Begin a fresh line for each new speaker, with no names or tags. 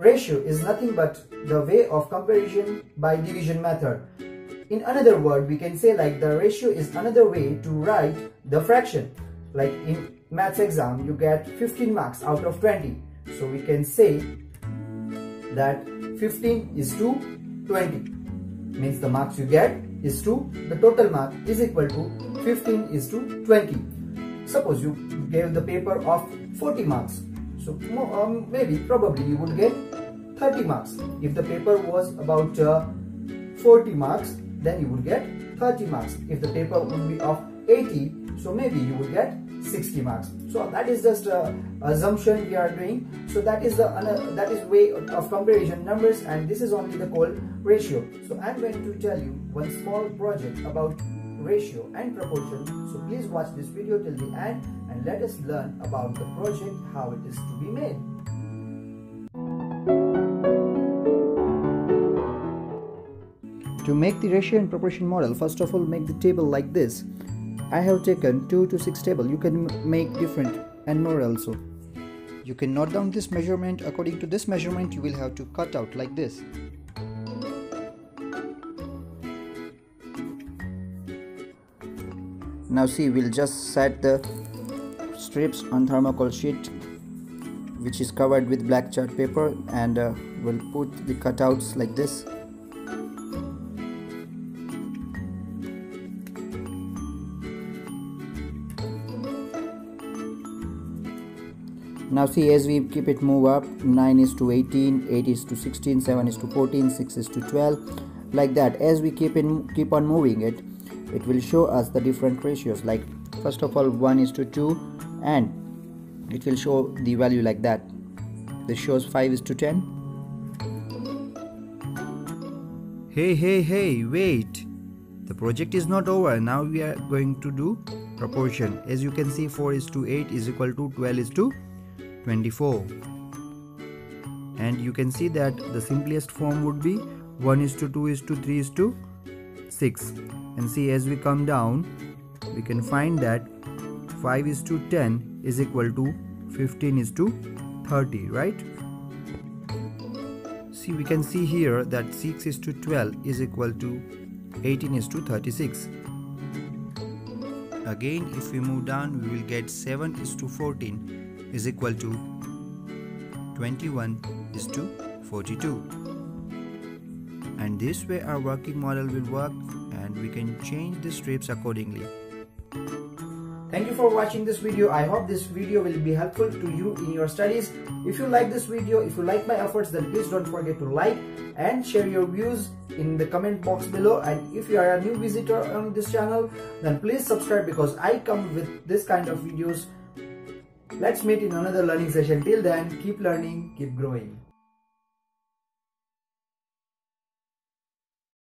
Ratio is nothing but the way of comparison by division method. In another word, we can say like the ratio is another way to write the fraction. Like in maths exam, you get 15 marks out of 20. So we can say that 15 is to 20. Means the marks you get is to the total mark is equal to 15 is to 20. Suppose you gave the paper of 40 marks. So um, maybe probably you would get 30 marks. If the paper was about uh, 40 marks, then you would get 30 marks. If the paper would be of 80, so maybe you would get 60 marks. So that is just a assumption we are doing. So that is the uh, that is way of comparison numbers and this is only the called ratio. So I'm going to tell you one small project about ratio and proportion. So please watch this video till the end and let us learn about the project, how it is to be made. To make the ratio and proportion model, first of all make the table like this. I have taken 2 to 6 table. You can make different and more also. You can note down this measurement. According to this measurement, you will have to cut out like this. Now see, we'll just set the strips on thermocol sheet which is covered with black chart paper and uh, we'll put the cutouts like this. Now see as we keep it move up 9 is to 18 8 is to 16 7 is to 14 6 is to 12 like that. As we keep in keep on moving it it will show us the different ratios like first of all 1 is to 2 and it will show the value like that. This shows 5 is to 10 hey hey hey wait. The project is not over. Now we are going to do proportion. As you can see 4 is to 8 is equal to 12 is to 24 and you can see that the simplest form would be 1 is to 2 is to 3 is to 6 and see as we come down we can find that 5 is to 10 is equal to 15 is to 30 right? See we can see here that 6 is to 12 is equal to 18 is to 36 again if we move down we will get 7 is to 14 is equal to 21 is to 42 and this way our working model will work and we can change the strips accordingly Thank you for watching this video. I hope this video will be helpful to you in your studies. If you like this video, if you like my efforts, then please don't forget to like and share your views in the comment box below. And if you are a new visitor on this channel, then please subscribe because I come with this kind of videos Let's meet in another learning session. Till then, keep learning, keep growing.